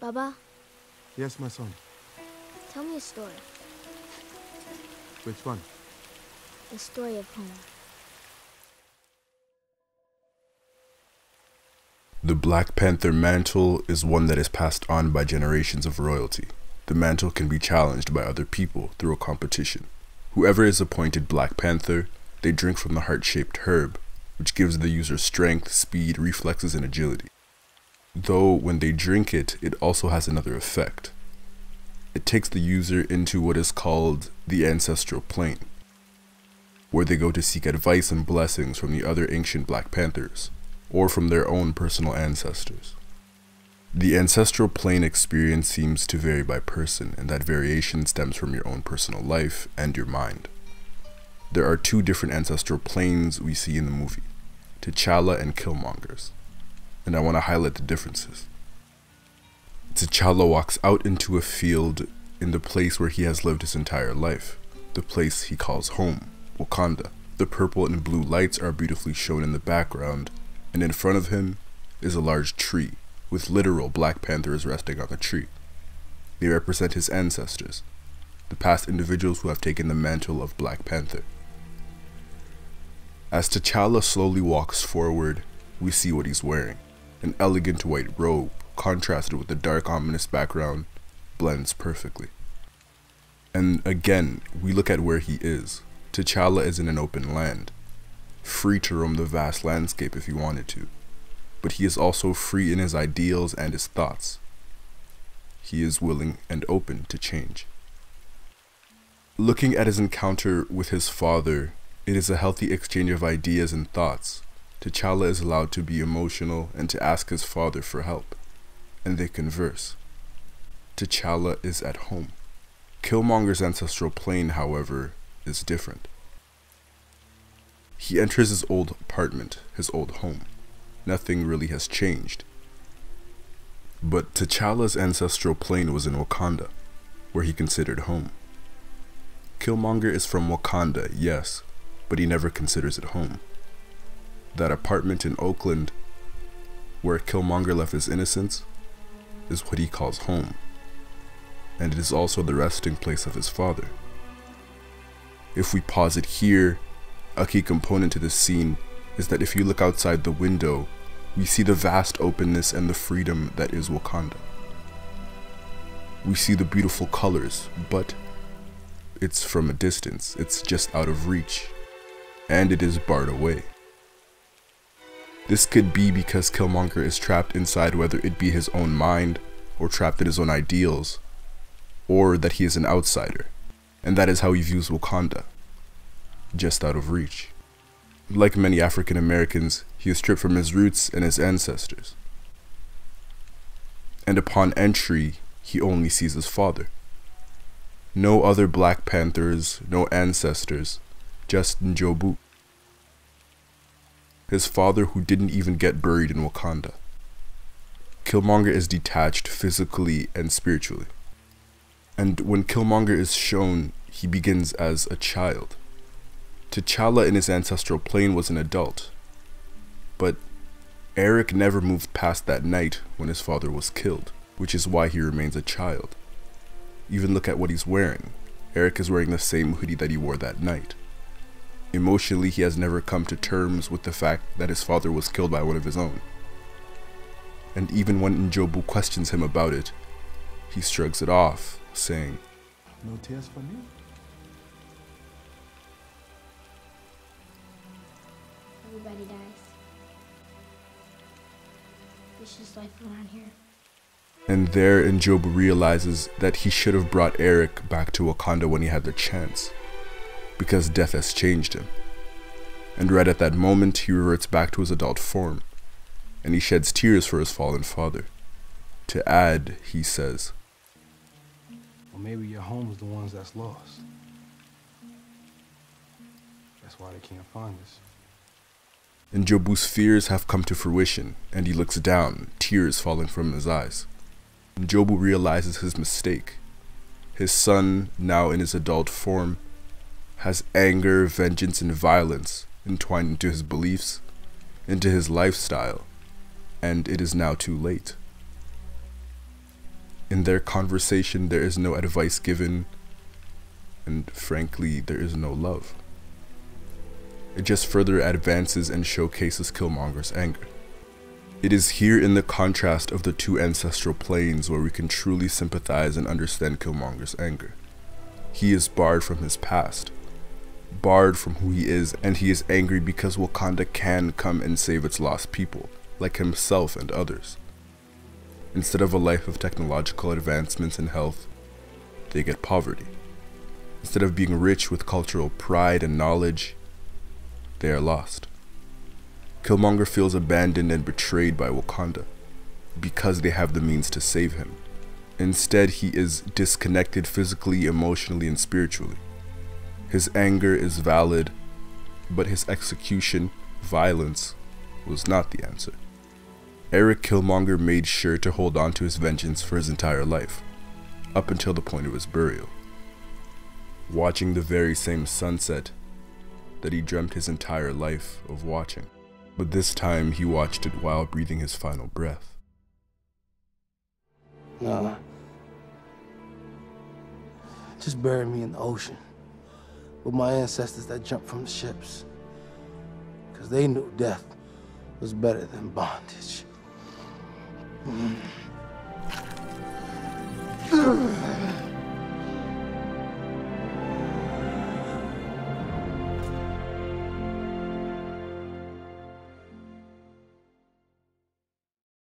Baba, Yes, my son. tell me a story. Which one? The story of home. The Black Panther mantle is one that is passed on by generations of royalty. The mantle can be challenged by other people through a competition. Whoever is appointed Black Panther, they drink from the heart shaped herb, which gives the user strength, speed, reflexes, and agility. Though when they drink it, it also has another effect. It takes the user into what is called the ancestral plane, where they go to seek advice and blessings from the other ancient Black Panthers or from their own personal ancestors. The ancestral plane experience seems to vary by person, and that variation stems from your own personal life and your mind. There are two different ancestral planes we see in the movie T'Challa and Killmonger's, and I want to highlight the differences. T'Challa walks out into a field in the place where he has lived his entire life, the place he calls home, Wakanda. The purple and blue lights are beautifully shown in the background, and in front of him is a large tree with literal Black Panthers resting on the tree. They represent his ancestors, the past individuals who have taken the mantle of Black Panther. As T'Challa slowly walks forward, we see what he's wearing. An elegant white robe, contrasted with the dark, ominous background, blends perfectly. And again, we look at where he is. T'Challa is in an open land, free to roam the vast landscape if he wanted to, but he is also free in his ideals and his thoughts. He is willing and open to change. Looking at his encounter with his father, it is a healthy exchange of ideas and thoughts. T'Challa is allowed to be emotional and to ask his father for help, and they converse. T'Challa is at home. Killmonger's ancestral plane, however, is different. He enters his old apartment, his old home. Nothing really has changed. But T'Challa's ancestral plane was in Wakanda, where he considered home. Killmonger is from Wakanda, yes, but he never considers it home. That apartment in Oakland, where Killmonger left his innocence, is what he calls home, and it is also the resting place of his father. If we pause it here, a key component to this scene is that if you look outside the window, we see the vast openness and the freedom that is Wakanda. We see the beautiful colors, but it's from a distance, it's just out of reach, and it is barred away. This could be because Killmonger is trapped inside whether it be his own mind, or trapped in his own ideals, or that he is an outsider, and that is how he views Wakanda, just out of reach. Like many African Americans, he is stripped from his roots and his ancestors. And upon entry, he only sees his father. No other Black Panthers, no ancestors, just N'Jobu. His father who didn't even get buried in Wakanda. Killmonger is detached physically and spiritually. And when Killmonger is shown, he begins as a child. T'Challa in his ancestral plane was an adult. But Erik never moved past that night when his father was killed, which is why he remains a child. Even look at what he's wearing. Erik is wearing the same hoodie that he wore that night. Emotionally, he has never come to terms with the fact that his father was killed by one of his own. And even when N'Jobu questions him about it, he shrugs it off, saying, No tears for me? Everybody dies. It's just life around here. And there N'Jobu realizes that he should have brought Erik back to Wakanda when he had the chance, because death has changed him. And right at that moment, he reverts back to his adult form, and he sheds tears for his fallen father. To add, he says, Or maybe your home is the ones that's lost. That's why they can't find us. N'Jobu's fears have come to fruition, and he looks down, tears falling from his eyes. And Jobu realizes his mistake. His son, now in his adult form, has anger, vengeance, and violence entwined into his beliefs, into his lifestyle, and it is now too late. In their conversation, there is no advice given, and frankly, there is no love. It just further advances and showcases Killmonger's anger. It is here in the contrast of the two ancestral planes where we can truly sympathize and understand Killmonger's anger. He is barred from his past, barred from who he is, and he is angry because Wakanda can come and save its lost people, like himself and others. Instead of a life of technological advancements and health, they get poverty. Instead of being rich with cultural pride and knowledge, they are lost. Killmonger feels abandoned and betrayed by Wakanda because they have the means to save him. Instead, he is disconnected physically, emotionally, and spiritually. His anger is valid, but his execution, violence, was not the answer. Erik Killmonger made sure to hold on to his vengeance for his entire life, up until the point of his burial. Watching the very same sunset that he dreamt his entire life of watching, but this time he watched it while breathing his final breath. Nah. Just bury me in the ocean with my ancestors that jumped from the ships. Because they knew death was better than bondage. Mm.